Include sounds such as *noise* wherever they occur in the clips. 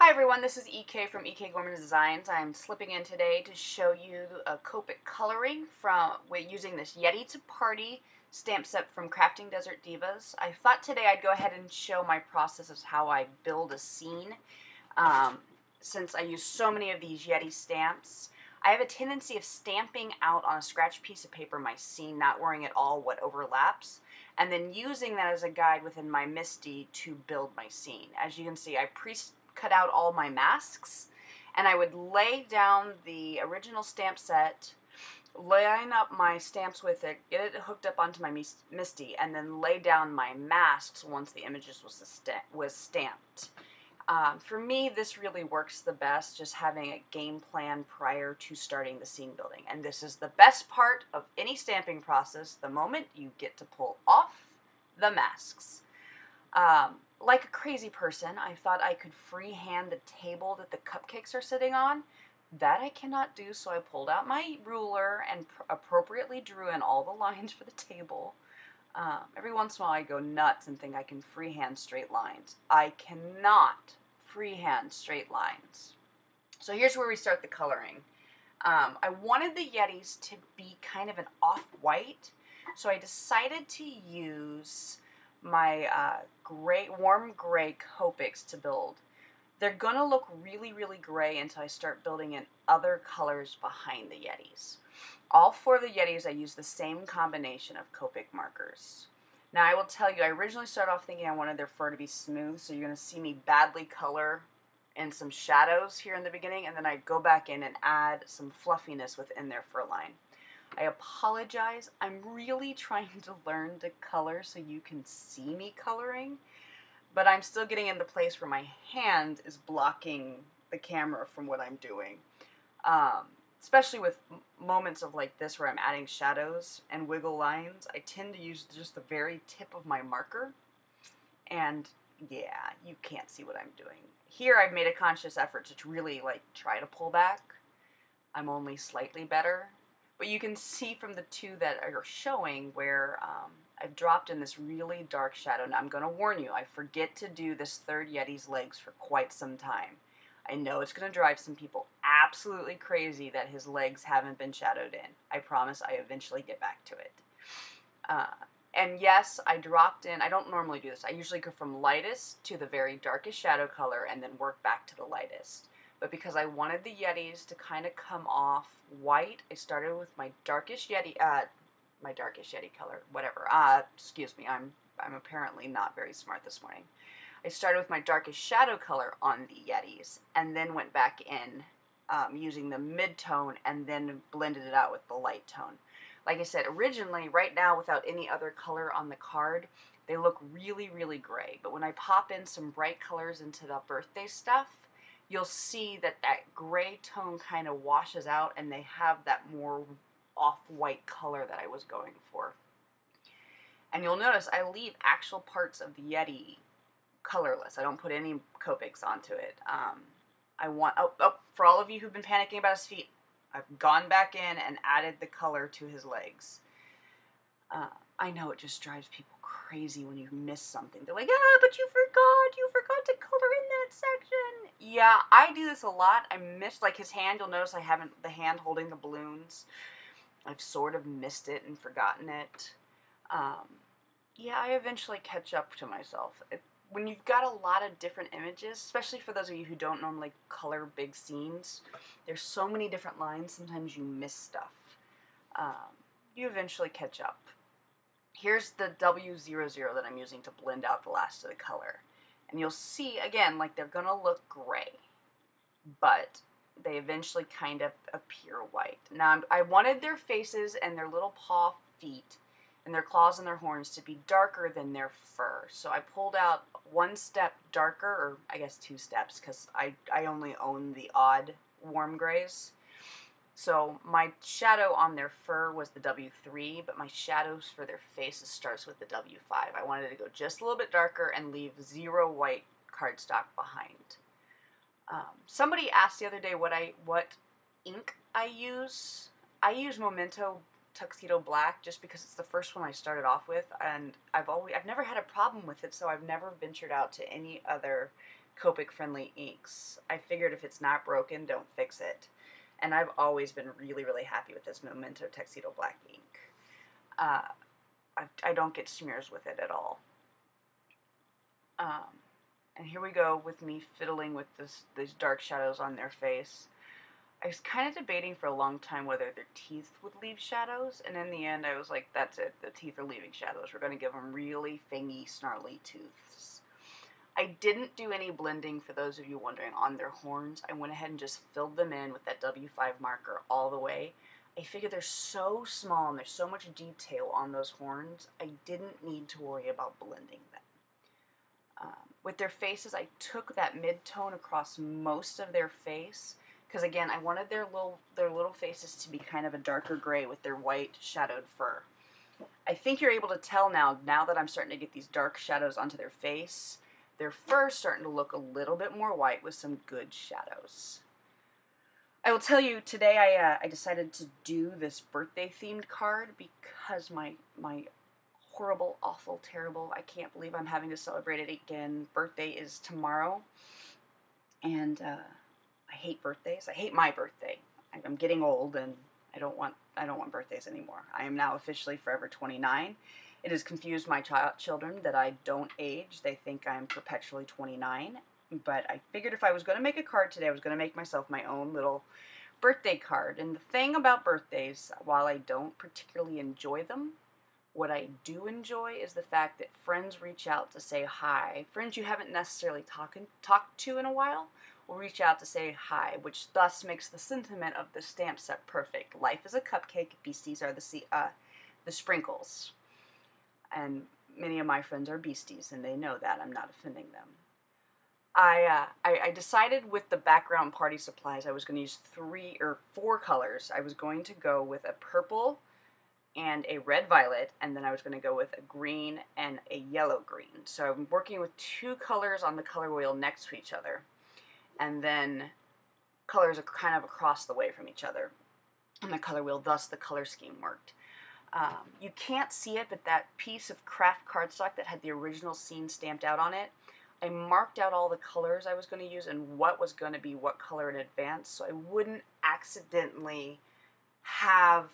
Hi everyone, this is EK from EK Gorman Designs. I'm slipping in today to show you a Copic coloring from using this Yeti to Party stamp set from Craftin Desert Divas. I thought today I'd go ahead and show my process of how I build a scene. Um, since I use so many of these Yeti stamps, I have a tendency of stamping out on a scratch piece of paper my scene, not worrying at all what overlaps, and then using that as a guide within my MISTI to build my scene. As you can see, I pre cut out all my masks, and I would lay down the original stamp set, line up my stamps with it, get it hooked up onto my MISTI, and then lay down my masks once the images was, was stamped. Um, for me, this really works the best, just having a game plan prior to starting the scene building. And this is the best part of any stamping process, the moment you get to pull off the masks. Um, like a crazy person, I thought I could freehand the table that the cupcakes are sitting on. That I cannot do, so I pulled out my ruler and appropriately drew in all the lines for the table. Um, every once in a while, I go nuts and think I can freehand straight lines. I cannot freehand straight lines. So here's where we start the coloring. Um, I wanted the Yetis to be kind of an off-white, so I decided to use my uh, gray, warm gray Copics to build. They're gonna look really, really gray until I start building in other colors behind the Yetis. All four of the Yetis, I use the same combination of Copic markers. Now I will tell you, I originally started off thinking I wanted their fur to be smooth, so you're gonna see me badly color and some shadows here in the beginning, and then I go back in and add some fluffiness within their fur line. I apologize. I'm really *laughs* trying to learn to color so you can see me coloring, but I'm still getting in the place where my hand is blocking the camera from what I'm doing. Um, especially with moments of like this where I'm adding shadows and wiggle lines, I tend to use just the very tip of my marker. And yeah, you can't see what I'm doing. Here I've made a conscious effort to really like try to pull back. I'm only slightly better but you can see from the two that are showing where um, I've dropped in this really dark shadow. Now I'm going to warn you, I forget to do this third Yeti's legs for quite some time. I know it's going to drive some people absolutely crazy that his legs haven't been shadowed in. I promise I eventually get back to it. Uh, and yes, I dropped in, I don't normally do this. I usually go from lightest to the very darkest shadow color and then work back to the lightest but because I wanted the Yetis to kind of come off white, I started with my darkest Yeti, uh, my darkest Yeti color, whatever. Uh, excuse me, I'm I'm apparently not very smart this morning. I started with my darkest shadow color on the Yetis, and then went back in um, using the mid-tone, and then blended it out with the light tone. Like I said, originally, right now, without any other color on the card, they look really, really gray. But when I pop in some bright colors into the birthday stuff, you'll see that that gray tone kind of washes out and they have that more off-white color that I was going for. And you'll notice I leave actual parts of the Yeti colorless. I don't put any Copics onto it. Um, I want, oh, oh, for all of you who've been panicking about his feet, I've gone back in and added the color to his legs. Uh, I know it just drives people crazy when you miss something. They're like, ah, but you forgot, you forgot to color in that section. Yeah, I do this a lot. I miss like his hand, you'll notice I haven't, the hand holding the balloons. I've sort of missed it and forgotten it. Um, yeah, I eventually catch up to myself. It, when you've got a lot of different images, especially for those of you who don't normally color big scenes, there's so many different lines, sometimes you miss stuff. Um, you eventually catch up. Here's the W00 that I'm using to blend out the last of the color. And you'll see, again, like they're going to look gray, but they eventually kind of appear white. Now, I wanted their faces and their little paw feet and their claws and their horns to be darker than their fur. So I pulled out one step darker, or I guess two steps, because I, I only own the odd warm grays. So my shadow on their fur was the W3, but my shadows for their faces starts with the W5. I wanted to go just a little bit darker and leave zero white cardstock behind. Um, somebody asked the other day what I what ink I use. I use Memento Tuxedo Black just because it's the first one I started off with, and I've always I've never had a problem with it, so I've never ventured out to any other Copic friendly inks. I figured if it's not broken, don't fix it. And I've always been really, really happy with this Memento Tuxedo Black ink. Uh, I, I don't get smears with it at all. Um, and here we go with me fiddling with this these dark shadows on their face. I was kind of debating for a long time whether their teeth would leave shadows, and in the end, I was like, that's it. The teeth are leaving shadows. We're going to give them really fangy, snarly tooths. I didn't do any blending, for those of you wondering, on their horns. I went ahead and just filled them in with that W5 marker all the way. I figured they're so small and there's so much detail on those horns, I didn't need to worry about blending them. Um, with their faces, I took that mid-tone across most of their face because again, I wanted their little their little faces to be kind of a darker gray with their white shadowed fur. I think you're able to tell now, now that I'm starting to get these dark shadows onto their face, their fur starting to look a little bit more white with some good shadows. I will tell you today I uh, I decided to do this birthday themed card because my my horrible, awful, terrible, I can't believe I'm having to celebrate it again. Birthday is tomorrow. And uh, I hate birthdays. I hate my birthday. I'm getting old and I don't want I don't want birthdays anymore. I am now officially forever 29. It has confused my child children that I don't age. They think I'm perpetually 29. But I figured if I was going to make a card today, I was going to make myself my own little birthday card. And the thing about birthdays, while I don't particularly enjoy them, what I do enjoy is the fact that friends reach out to say hi. Friends you haven't necessarily talked talked to in a while will reach out to say hi, which thus makes the sentiment of the stamp set perfect. Life is a cupcake, beasties are the uh, the sprinkles. And many of my friends are beasties, and they know that. I'm not offending them. I, uh, I, I decided with the background party supplies I was going to use three or four colors. I was going to go with a purple, and a red violet, and then I was going to go with a green and a yellow green. So I'm working with two colors on the color wheel next to each other, and then colors are kind of across the way from each other on the color wheel, thus the color scheme worked. Um, you can't see it, but that piece of craft cardstock that had the original scene stamped out on it, I marked out all the colors I was going to use and what was going to be what color in advance so I wouldn't accidentally have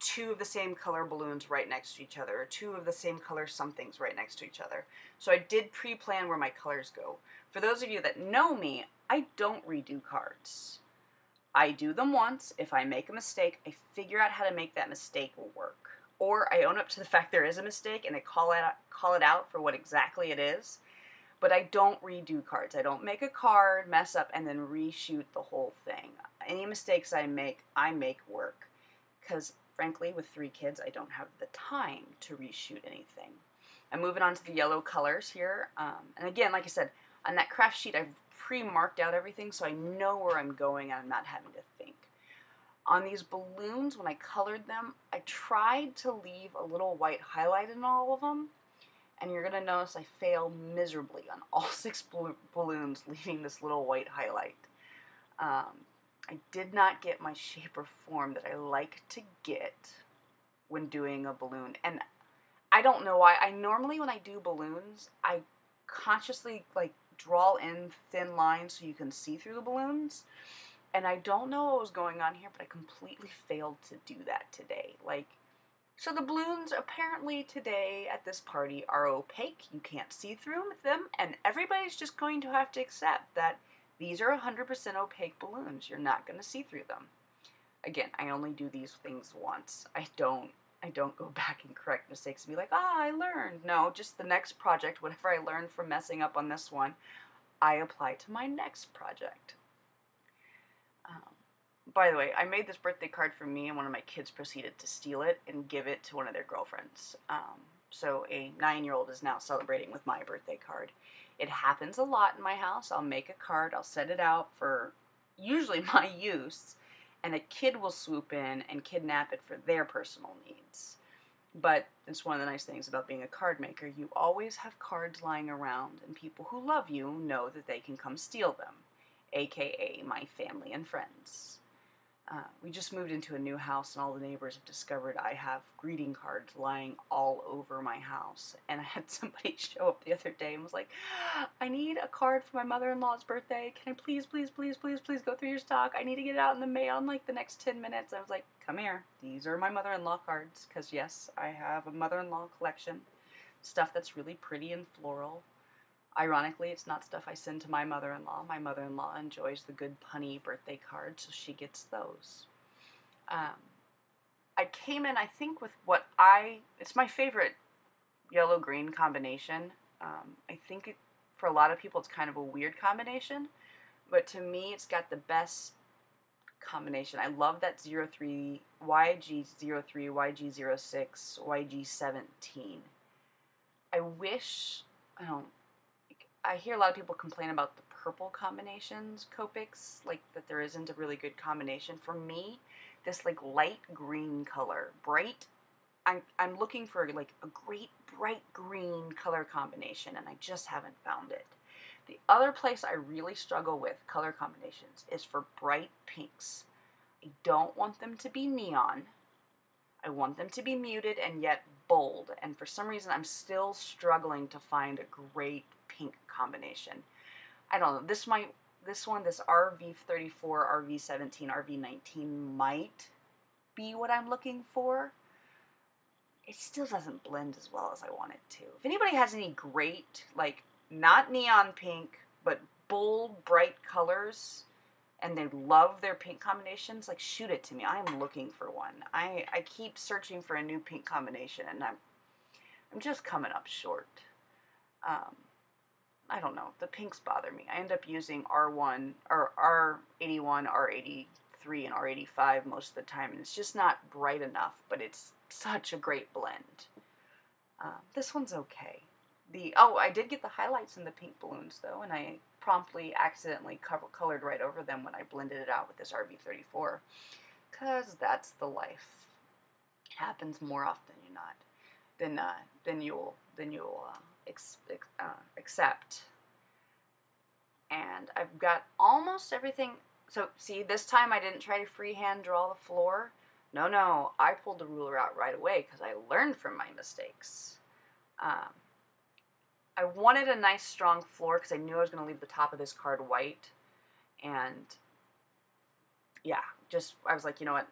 two of the same color balloons right next to each other, or two of the same color somethings right next to each other. So I did pre-plan where my colors go. For those of you that know me, I don't redo cards. I do them once. If I make a mistake, I figure out how to make that mistake work. Or I own up to the fact there is a mistake and I call it call it out for what exactly it is. But I don't redo cards. I don't make a card, mess up, and then reshoot the whole thing. Any mistakes I make, I make work. Because frankly, with three kids, I don't have the time to reshoot anything. I'm moving on to the yellow colors here. Um, and again, like I said, on that craft sheet, I've pre-marked out everything so I know where I'm going and I'm not having to think. On these balloons, when I colored them, I tried to leave a little white highlight in all of them. And you're going to notice I fail miserably on *laughs* all six balloons leaving this little white highlight. Um, I did not get my shape or form that I like to get when doing a balloon. And I don't know why. I normally, when I do balloons, I consciously like draw in thin lines so you can see through the balloons. And I don't know what was going on here, but I completely failed to do that today. Like, so the balloons apparently today at this party are opaque. You can't see through them, and everybody's just going to have to accept that these are 100% opaque balloons. You're not going to see through them. Again, I only do these things once. I don't I don't go *laughs* back and correct mistakes and be like, ah, I learned. No, just the next project, whatever I learned from messing up on this one, I apply to my next project. Um, by the way, I made this birthday card for me, and one of my kids proceeded to steal it and give it to one of their girlfriends. Um, so a nine year old is now celebrating with my birthday card. It happens a lot in my house. I'll make a card, I'll set it out for usually *laughs* my use, and a kid will swoop in and kidnap it for their personal needs. But it's one of the nice things about being a card maker. You always have cards lying around, and people who love you know that they can come steal them, aka my family and friends. Uh, we just moved into a new house, and all the neighbors have discovered I have greeting cards lying all over my house. And I had *laughs* somebody show up the other day and was like, I need a card for my mother in law's birthday. Can I please, please, please, please, please go through your stock? I need to get it out in the mail in like the next 10 minutes. I was like, Come here. These are my mother in law cards. Because, yes, I have a mother in law collection. Stuff that's really pretty and floral. Ironically, it's not stuff I send to my mother in law. My mother in law enjoys the good punny birthday cards, so she gets those. Um, I came in, I think, with what I. It's my favorite yellow green combination. Um, I think it, for a lot of people, it's kind of a weird combination, but to me, it's got the best combination. I love that 03, YG03, YG06, YG17. I wish. I don't I hear a lot of people complain about the purple combinations Copics, like that there isn't a really good combination. For me, this like light green color, bright. I'm I'm looking for like a great bright green color combination, and I just haven't found it. The other place I really struggle with color combinations is for bright pinks. I don't want them to be neon. I want them to be muted and yet bold. And for some reason, I'm still struggling to find a great pink combination. I don't know. This might, this one, this RV34, RV17, RV19 might be what I'm looking for. It still doesn't blend as well as I want it to. If anybody has any great, like, not neon pink, but bold, bright colors, and they love their pink combinations, like shoot it to me. I am looking for one. I, I keep searching for a new pink combination and I'm I'm just coming up short. Um, I don't know. The pinks bother me. I end up using R1 or R81, R83, and R85 most of the time, and it's just not bright enough. But it's such a great blend. Uh, this one's okay. The oh, I did get the highlights in the pink balloons though, and I promptly accidentally cover, colored right over them when I blended it out with this RV34, cause that's the life. It happens more often than not than uh, than you'll than you'll. Uh, ex- uh, accept. And I've got almost everything. So, see, this time I didn't try to freehand draw the floor. No, no, I pulled the ruler out right away because I learned from my mistakes. Um, I wanted a nice strong floor because I knew I was going to leave the top of this card white. And yeah, just, I was like, you know what?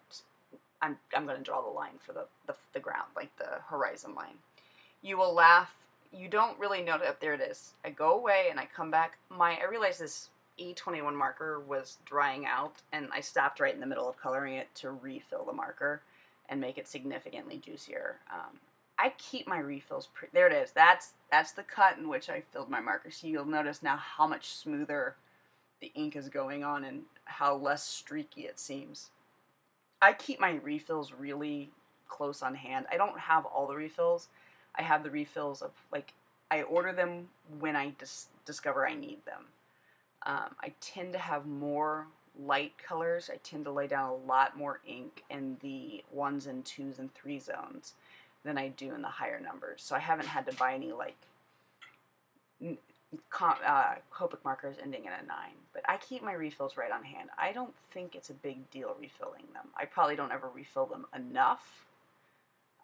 I'm, I'm going to draw the line for the, the, the ground, like the horizon line. You will laugh you don't really know it. There it is. I go away and I come back. My I realized this E21 marker was drying out, and I stopped right in the middle of coloring it to refill the marker and make it significantly juicier. Um, I keep my refills. There it is. That's that's the cut in which I filled my marker. So you'll notice now how much smoother the ink is going on and how less streaky it seems. I keep my refills really close on hand. I don't have all the refills I have the refills of like I order them when I dis- discover I need them. Um, I tend to have more light colors. I tend to lay down a lot more ink in the ones and twos and three zones than I do in the higher numbers. So I haven't had to buy any like com- uh, Copic markers ending in a nine. But I keep my refills right on hand. I don't think it's a big deal refilling them. I probably don't ever refill them enough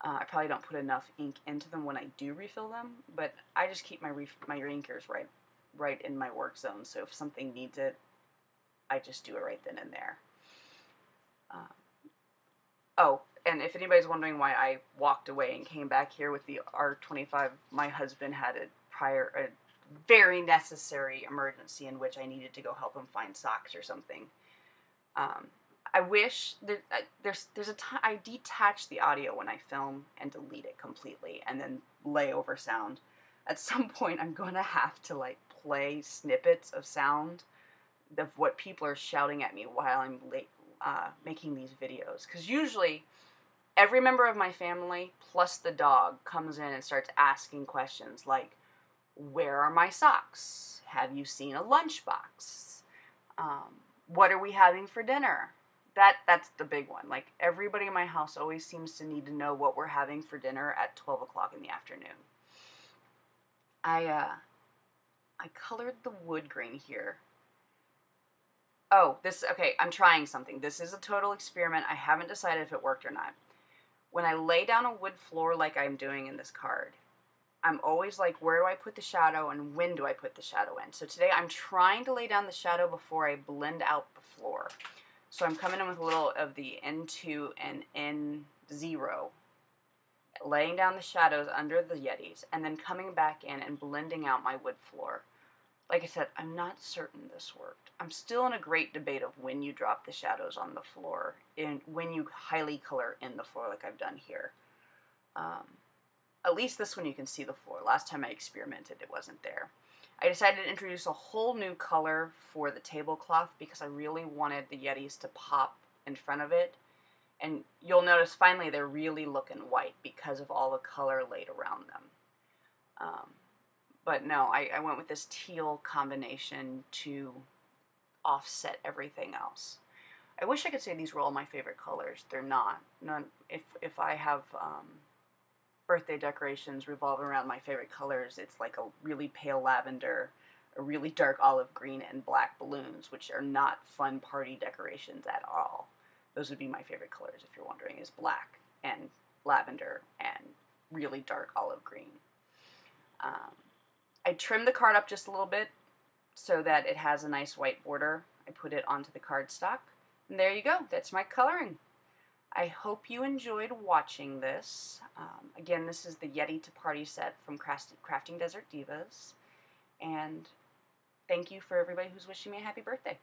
uh, I probably don't put enough ink into them when I do refill them, but I just keep my ref- my inkers right right in my work zone. So if something needs it, I just do it right then and there. Uh, oh, and if anybody's wondering why I walked away and came back here with the R25, my husband had a prior a very necessary emergency in which I needed to go help him find socks or something. Um, I wish there, uh, there's there's a time I detach the audio when I film and delete it completely, and then lay over sound. At some *laughs* point, I'm gonna have to like play snippets of sound of what people are shouting at me while I'm late, uh, making these videos. Because usually, every member of my family plus the dog comes in and starts asking questions like, "Where are my socks? Have you seen a lunchbox? Um, what are we having for dinner?" That that's the big one. Like everybody in my house always seems to need to know what we're having for dinner at twelve o'clock in the afternoon. I uh, I colored the wood grain here. Oh, this, okay, I'm trying something. This is a total experiment. I haven't decided if it worked or not. When I lay down a wood floor like I'm doing in this card, I'm always like, where do I put the shadow and when do I put the shadow in? So today I'm trying to lay down the shadow before I blend out the floor. So I'm coming in with a little of the N2 and N0, laying down the shadows under the Yetis, and then coming back in and blending out my wood floor. Like I said, I'm not certain this worked. I'm still in a great debate of when you drop the shadows on the floor and when you highly color in the floor like I've done here. Um, at least this one you can see the floor. Last time I experimented, it wasn't there. I decided to introduce a whole new color for the tablecloth because I really wanted the Yetis to pop in front of it. And you'll notice finally they're really looking white because of all the color laid around them. Um, but no, I, I went with this teal combination to offset everything else. I wish I could say these were all my favorite colors. They're not. None. If if I have um, birthday decorations revolve around my favorite colors. It's like a really pale lavender, a really dark olive green, and black balloons, which are not fun party decorations at all. Those would be my favorite colors, if you're wondering, is black and lavender and really dark olive green. Um, I trimmed the card up just a little bit so that it has a nice white border. I put it onto the cardstock. And there you go. That's my coloring. I hope you enjoyed watching this. Um, again, this is the Yeti to Party set from Craftin Desert Divas. And thank you for everybody who's wishing me a happy birthday.